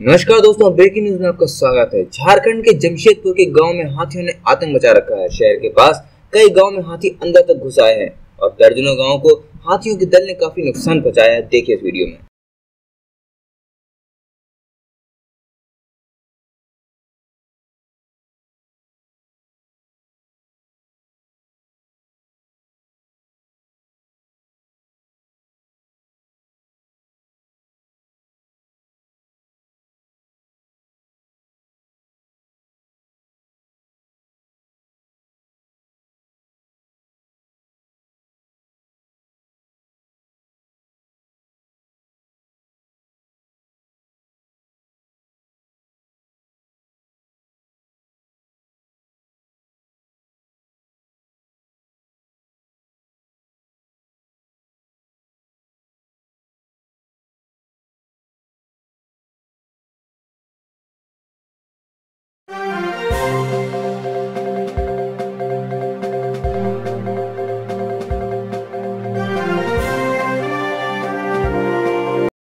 नमस्कार दोस्तों, breaking news में आपका स्वागत है। झारखंड के जमशेदपुर के गाँव में हाथियों ने आतंक मचा रखा है। शहर के पास कई गाँव में हाथी अंदर तक घुस आए हैं और दर्जनों गाँव को हाथियों के दल ने काफ़ी नुकसान पहुँचाया है। देखिए इस वीडियो में।